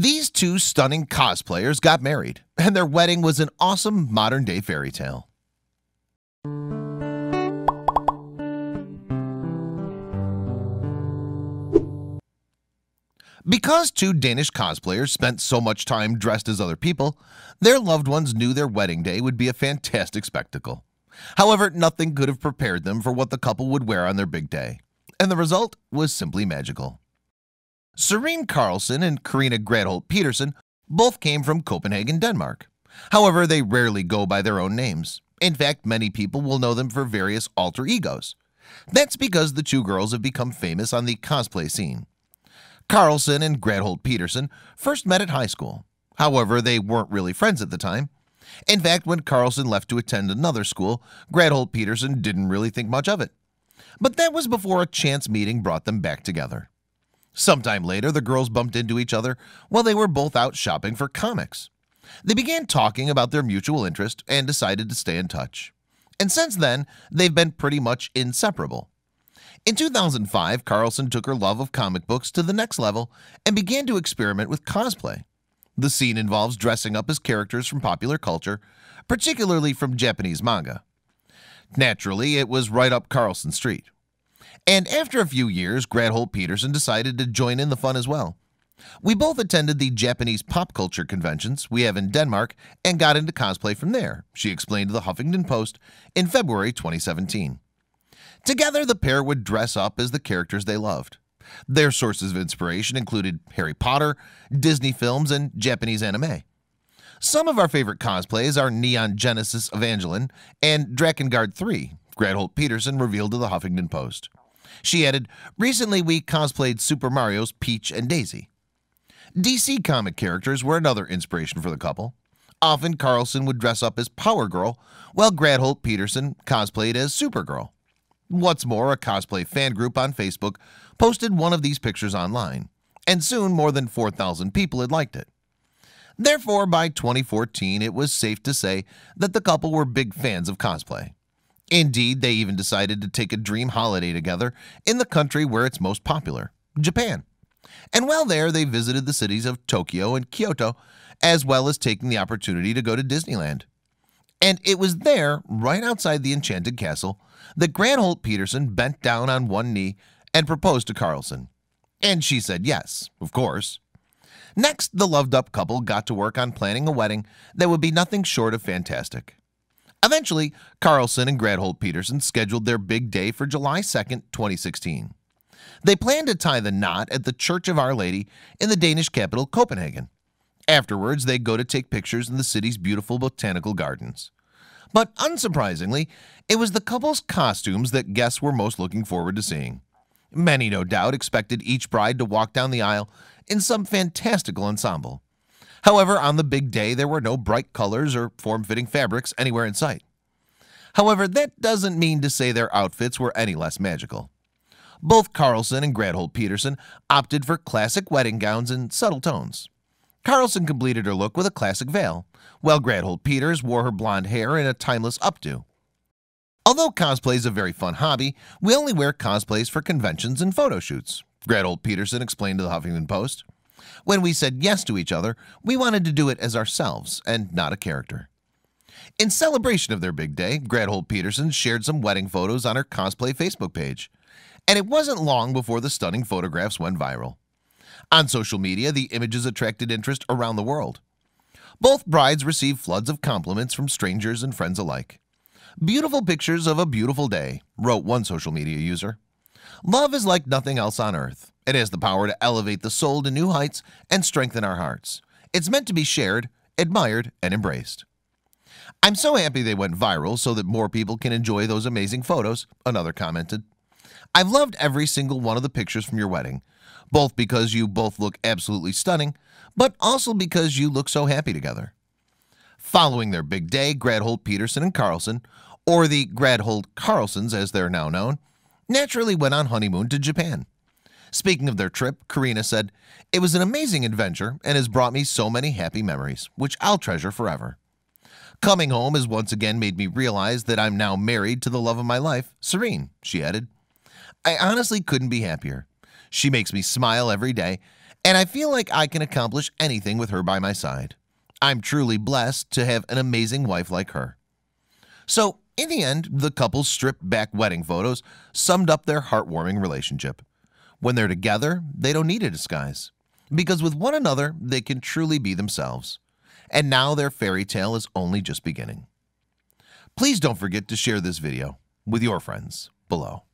These two stunning cosplayers got married, and their wedding was an awesome modern-day fairy tale. Because two Danish cosplayers spent so much time dressed as other people, their loved ones knew their wedding day would be a fantastic spectacle. However, nothing could have prepared them for what the couple would wear on their big day, and the result was simply magical. Serene Carlson and Karina Gradholt Peterson both came from Copenhagen, Denmark. However, they rarely go by their own names. In fact, many people will know them for various alter egos. That's because the two girls have become famous on the cosplay scene. Carlson and Gradholt Peterson first met at high school. However, they weren't really friends at the time. In fact, when Carlson left to attend another school, Gradholt Peterson didn't really think much of it. But that was before a chance meeting brought them back together. Sometime later, the girls bumped into each other while they were both out shopping for comics. They began talking about their mutual interest and decided to stay in touch. And since then, they've been pretty much inseparable. In 2005, Carlson took her love of comic books to the next level and began to experiment with cosplay. The scene involves dressing up as characters from popular culture, particularly from Japanese manga. Naturally, it was right up Carlson's street. And after a few years, Gradholt Peterson decided to join in the fun as well. We both attended the Japanese pop culture conventions we have in Denmark and got into cosplay from there, she explained to the Huffington Post in February 2017. Together, the pair would dress up as the characters they loved. Their sources of inspiration included Harry Potter, Disney films, and Japanese anime. Some of our favorite cosplays are Neon Genesis Evangelion and Drakengard 3, Gradholt Peterson revealed to the Huffington Post. She added, Recently we cosplayed Super Mario's Peach and Daisy. DC comic characters were another inspiration for the couple. Often Carlson would dress up as Power Girl, while Gradholt Peterson cosplayed as Supergirl. What's more, a cosplay fan group on Facebook posted one of these pictures online, and soon more than 4,000 people had liked it. Therefore, by 2014, it was safe to say that the couple were big fans of cosplay. Indeed, they even decided to take a dream holiday together in the country where it's most popular, Japan. And while there, they visited the cities of Tokyo and Kyoto, as well as taking the opportunity to go to Disneyland. And it was there, right outside the Enchanted Castle, that Gradholt Peterson bent down on one knee and proposed to Carlson. And she said yes, of course. Next, the loved-up couple got to work on planning a wedding that would be nothing short of fantastic. Eventually, Carlson and Gradholt Peterson scheduled their big day for July 2, 2016. They planned to tie the knot at the Church of Our Lady in the Danish capital Copenhagen. Afterwards, they'd go to take pictures in the city's beautiful botanical gardens. But unsurprisingly, it was the couple's costumes that guests were most looking forward to seeing. Many, no doubt, expected each bride to walk down the aisle in some fantastical ensemble. However, on the big day, there were no bright colors or form-fitting fabrics anywhere in sight. However, that doesn't mean to say their outfits were any less magical. Both Carlson and Gradholt Peterson opted for classic wedding gowns in subtle tones. Carlson completed her look with a classic veil, while Gradholt Peters wore her blonde hair in a timeless updo. Although cosplay is a very fun hobby, we only wear cosplays for conventions and photo shoots, Gradholt Peterson explained to the Huffington Post. When we said yes to each other, we wanted to do it as ourselves and not a character. In celebration of their big day, Gradholt Peterson shared some wedding photos on her cosplay Facebook page. And it wasn't long before the stunning photographs went viral. On social media, the images attracted interest around the world. Both brides received floods of compliments from strangers and friends alike. Beautiful pictures of a beautiful day, wrote one social media user. Love is like nothing else on earth. It has the power to elevate the soul to new heights and strengthen our hearts. It's meant to be shared, admired, and embraced. I'm so happy they went viral so that more people can enjoy those amazing photos, another commented. I've loved every single one of the pictures from your wedding both because you both look absolutely stunning, but also because you look so happy together. Following their big day, Gradholt Peterson and Carlson, or the Gradholt Carlsons as they're now known, naturally went on honeymoon to Japan. Speaking of their trip, Karina said, It was an amazing adventure and has brought me so many happy memories, which I'll treasure forever. Coming home has once again made me realize that I'm now married to the love of my life, Serene, she added. I honestly couldn't be happier. She makes me smile every day, and I feel like I can accomplish anything with her by my side I'm truly blessed to have an amazing wife like her so in the end the couple's stripped back wedding photos summed up their heartwarming relationship when they're together they don't need a disguise. Because with one another they can truly be themselves. And now their fairy tale is only just beginning. Please don't forget to share this video with your friends below